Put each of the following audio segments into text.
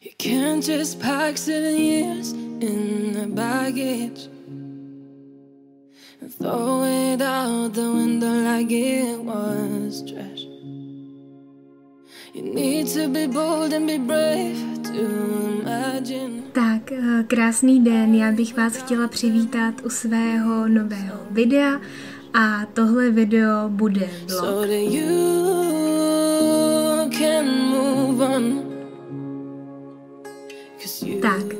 You can't just pack seven years in the baggage and throw it out the window like it was trash. You need to be bold and be brave to imagine. Tak, eh, krásný den, já bych vás chtěla přivítat u svého nového videa a tohle video bude vlog. so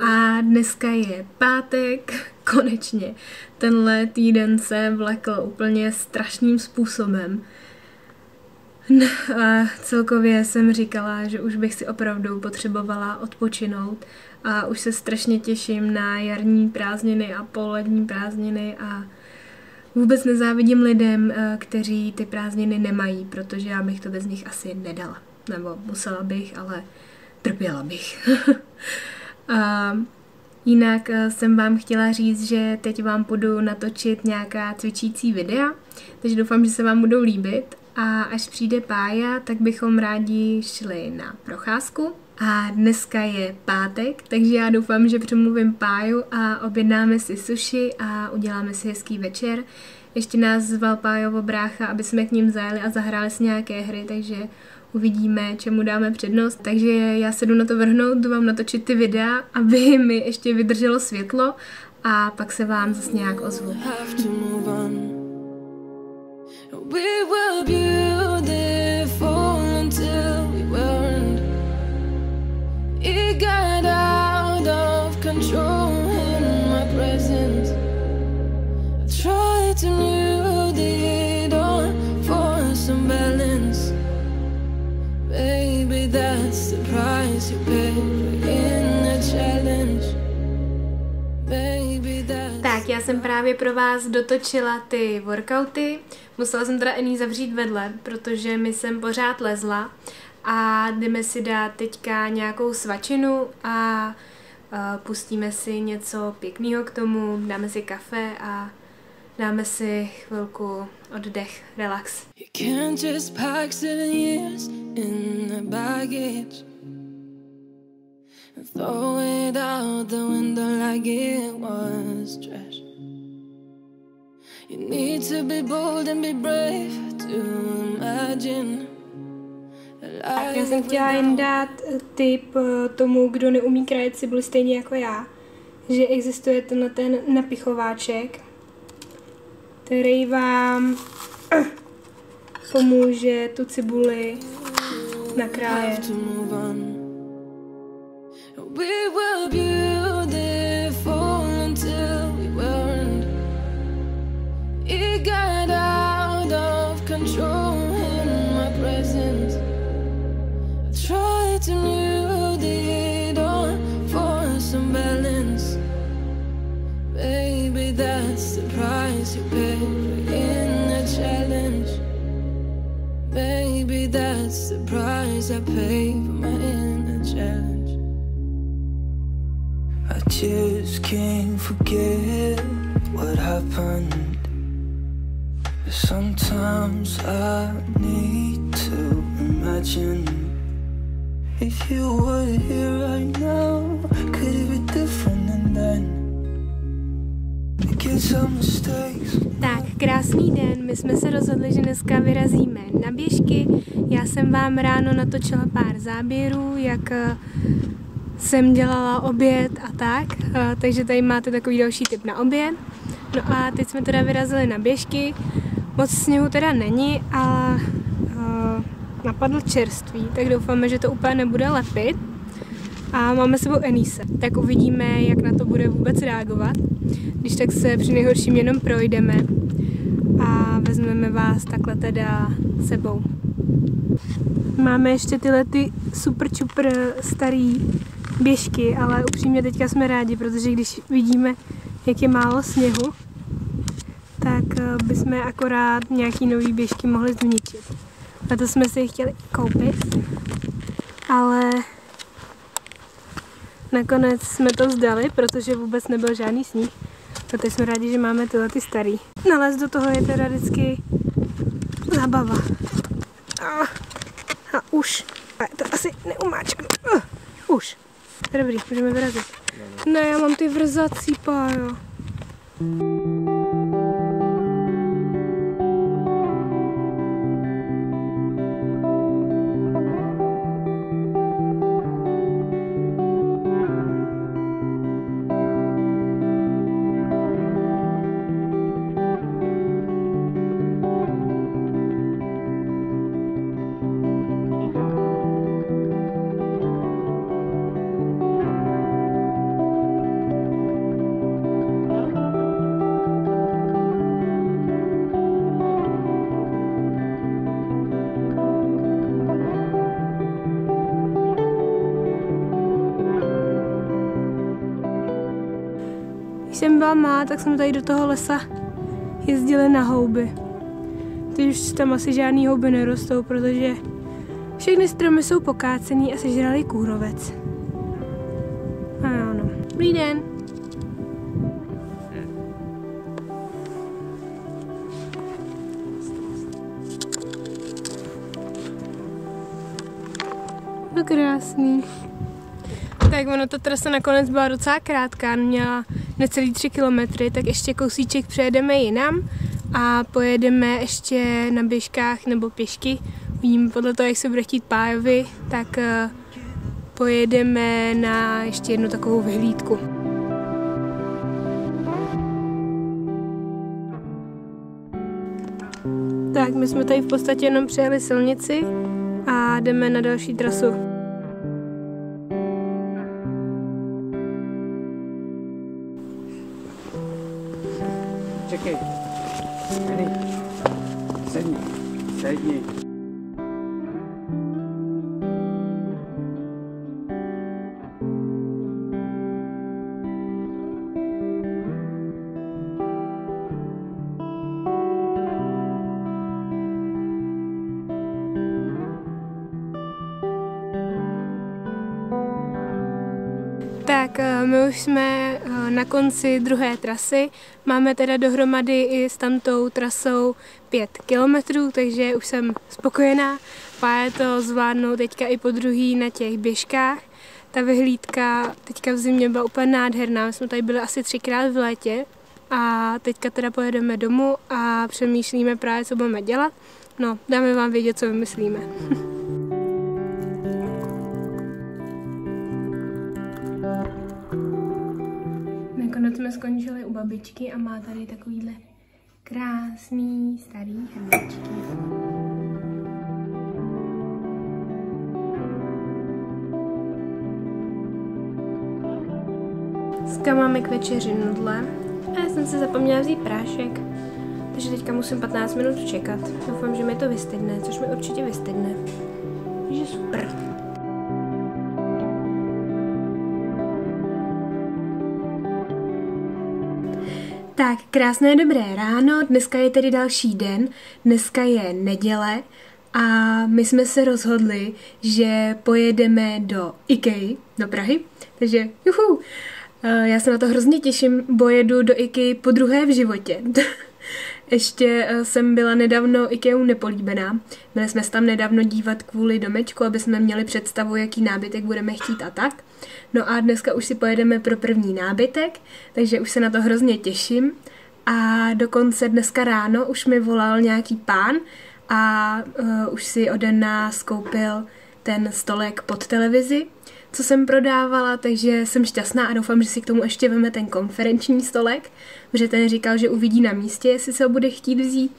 a dneska je pátek, konečně. Tenhle týden se vlekl úplně strašným způsobem. No, a celkově jsem říkala, že už bych si opravdu potřebovala odpočinout a už se strašně těším na jarní prázdniny a polední prázdniny a vůbec nezávidím lidem, eh, kteří ty prázdniny nemají, protože já bych to bez nich asi nedala. Nebo musela bych, ale trpěla bych. a jinak eh, jsem vám chtěla říct, že teď vám budu natočit nějaká cvičící videa, takže doufám, že se vám budou líbit. A až přijde pája, tak bychom rádi šli na procházku. A dneska je pátek, takže já doufám, že přemluvím páju a objednáme si sushi a uděláme si hezký večer. Ještě nás zval pájovo brácha, aby jsme k ním zajeli a zahráli si nějaké hry, takže uvidíme, čemu dáme přednost. Takže já se jdu na to vrhnout, jdu vám natočit ty videa, aby mi ještě vydrželo světlo a pak se vám zase nějak ozvu. It got out of control in my presence. Tak, já jsem právě pro vás dotočila ty workouty. Musela jsem teda Ení zavřít vedle, protože mi jsem pořád lezla. A jdeme si dát teďka nějakou svačinu a pustíme si něco pěkného k tomu, dáme si kafe a dáme si chvilku oddech, relax. You can't just pack seven years in the baggage and throw it out the window like it was trash. You need to be bold and be brave to imagine Tak já jsem chtěla jen dát tip eh, tomu, kdo neumí krajet cibuli stejně jako já, že existuje tenhle ten napichováček, který vám pomůže tu cibuli nakrájet. control in my presence. I to price I pay for my inner challenge. I just can't forget what happened. Sometimes I need to imagine if you were here right now, could it be different Tak, krásný den. My jsme se rozhodli, že dneska vyrazíme na běžky. Já jsem vám ráno natočila pár záběrů, jak eh, jsem dělala oběd a tak. Eh, Takže tady máte takový další tip na oběd. No a teď jsme teda vyrazili na běžky. Moc sněhu teda není, ale eh, napadl čerstvý, tak doufáme, že to úplně nebude lepit. A máme sebou Enise, tak uvidíme, jak na to bude vůbec reagovat. Když tak se při nejhorším jenom projdeme a vezmeme vás takhle teda sebou. Máme ještě tyhle ty super čupr starý běžky, ale upřímně teďka jsme rádi, protože když vidíme, jak je málo sněhu, tak eh, bychom akorát nějaký nový běžky mohli zničit. Na to jsme si je chtěli koupit, ale nakonec jsme to vzdali, protože vůbec nebyl žádný sníh. A teď jsme rádi, že máme tyhle ty starý. Nalez do toho je teda vždycky zábava. A, a už. A to asi neumáčknu. Už. Dobrý, můžeme vyrazit. Ne, já mám ty vrzací pájo. Když jsem byla má, tak jsme tady do toho lesa jezdili na houby. Teď už tam asi žádný houby nerostou, protože všechny stromy jsou pokácený a sežrali kůrovec. A jo, no. Dobrý den. No krásný. Tak ono, ta trasa nakonec byla docela krátká, měla necelý tři kilometry, tak ještě kousíček přejedeme jinam a pojedeme ještě na běžkách nebo pěšky. Uvidíme podle toho, jak se bude chtít pájovi, tak uh, pojedeme na ještě jednu takovou vyhlídku. Tak, my jsme tady v podstatě jenom přejeli silnici a jdeme na další trasu. Czekaj. Sini. Sini. Sini. Eh, my už jsme eh, na konci druhé trasy. Máme teda dohromady i s tamtou trasou 5 kilometrů, takže už jsem spokojená. Páje to zvládnou teďka i po druhý na těch běžkách. Ta vyhlídka teďka v zimě byla úplně nádherná. My jsme tady byli asi třikrát v létě a teďka teda pojedeme domů a přemýšlíme právě, co budeme dělat. No, dáme vám vědět, co vymyslíme. Nakonec jsme skončili u babičky a má tady takovýhle krásný starý hrnečky. Dneska máme k večeři nudle a já jsem si zapomněla vzít prášek, takže teďka musím 15 minut čekat. Doufám, že mi to vystydne, což mi určitě vystydne. Takže super. Tak, krásné dobré ráno, dneska je tedy další den, dneska je neděle a my jsme se rozhodli, že pojedeme do IKEA, do Prahy, takže juhu, eh, já se na to hrozně těším, bo jedu do IKEA po druhé v životě. Ještě eh, jsem byla nedávno IKEA nepolíbená. Byli jsme se tam nedávno dívat kvůli domečku, aby jsme měli představu, jaký nábytek budeme chtít a tak. No a dneska už si pojedeme pro první nábytek, takže už se na to hrozně těším. A dokonce dneska ráno už mi volal nějaký pán a uh, už si ode nás koupil ten stolek pod televizi, co jsem prodávala, takže jsem šťastná a doufám, že si k tomu ještě veme ten konferenční stolek, protože ten říkal, že uvidí na místě, jestli se ho bude chtít vzít.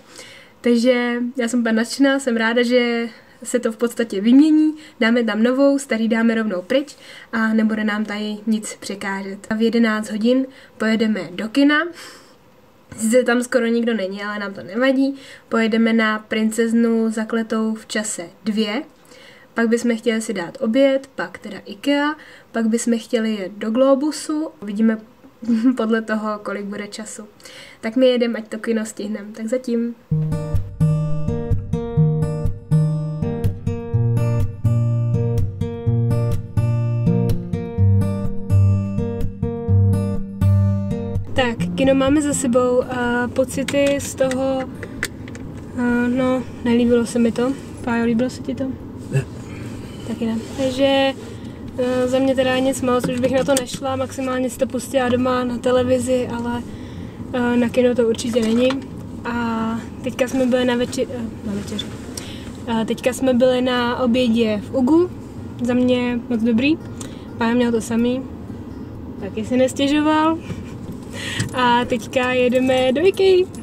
Takže já jsem úplně nadšená, jsem ráda, že se to v podstatě vymění, dáme tam novou, starý dáme rovnou pryč a nebude nám tady nic překážet. V 11 hodin pojedeme do kina, Sice tam skoro nikdo není, ale nám to nevadí. Pojedeme na princeznu zakletou v čase dvě, pak bychom chtěli si dát oběd, pak teda IKEA, pak bychom chtěli jet do Globusu, vidíme podle toho, kolik bude času. Tak my jedeme, ať to kino stihneme. Tak zatím. Tak, kino máme za sebou a pocity z toho, no, nelíbilo se mi to. Pájo, líbilo se ti to? Taky ne. Takže Eh, Za mě teda nic moc, už bych na to nešla, maximálně si to pustila doma na televizi, ale eh, na kino to určitě není. A teďka jsme byli na, večer, eh, na večeři. A teďka jsme byli na obědě v Ugu, za mě moc dobrý. Pán měl to samý, taky si nestěžoval. A teďka jedeme do Ikei.